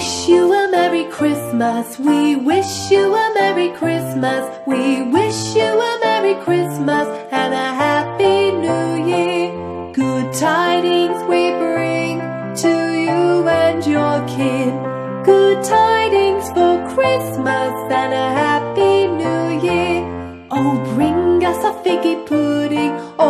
wish you a Merry Christmas. We wish you a Merry Christmas. We wish you a Merry Christmas and a Happy New Year. Good tidings we bring to you and your kin. Good tidings for Christmas and a Happy New Year. Oh, bring us a figgy pudding. Oh,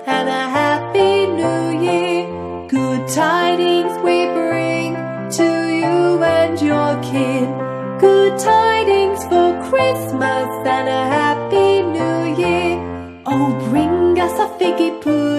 Tidings for Christmas and a Happy New Year. Oh, bring us a figgy pudding.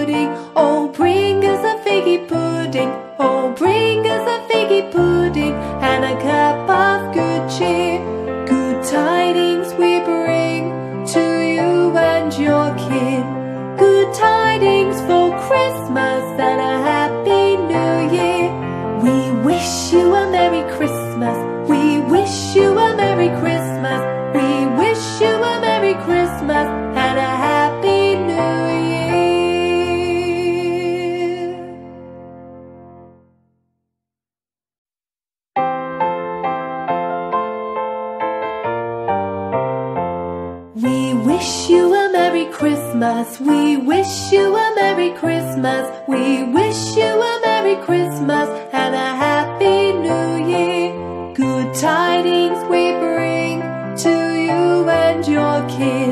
Wish you a Merry Christmas. We wish you a Merry Christmas. We wish you a Merry Christmas and a Happy New Year. Good tidings we bring to you and your kin.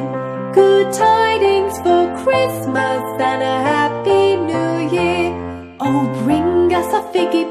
Good tidings for Christmas and a Happy New Year. Oh, bring us a figgy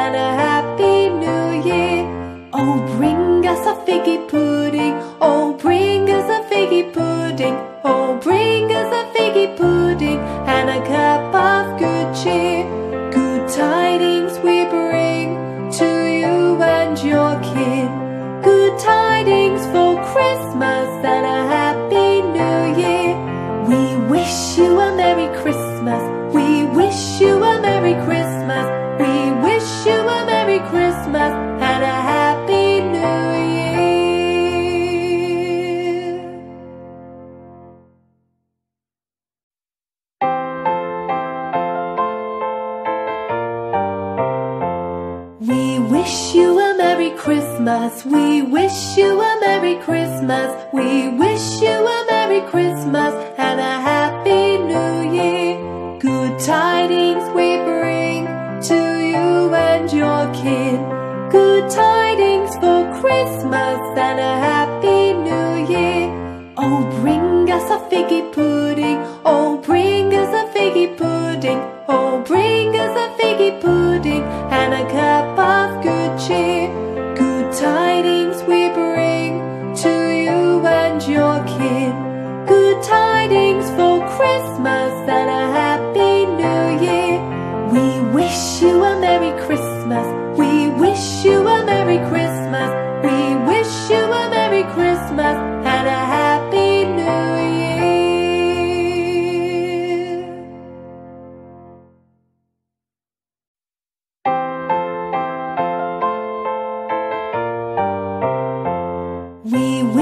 and a Happy New Year. Oh, bring us a figgy pudding. Wish you a Merry Christmas. We wish you a Merry Christmas. We wish you a Merry Christmas and a Happy New Year. Good tidings we bring to you and your kin. Good tidings for Christmas and a Happy New Year. Oh, bring us a figgy pudding.